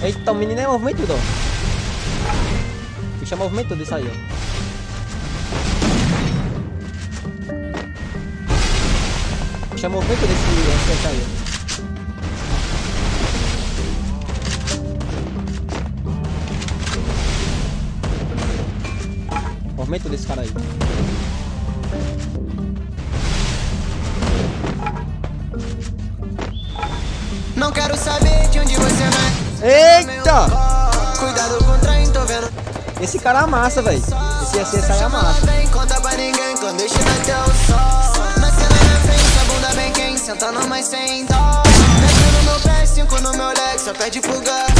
Eita, o menino é movimento tudo, ó. Puxa movimento tudo isso aí, ó. Puxa movimento desse SS aí. Movimento desse cara aí. Não quero saber de onde você vai. Eita! Cuidado com o trem, tô vendo. Esse cara amassa, velho. Esse SS aí amassa. Vem, conta pra ninguém quando sol. Na frente, a bunda bem quente, sentando mais sem dó. Mete no meu pé, cinco no meu leg, só pede pro gato.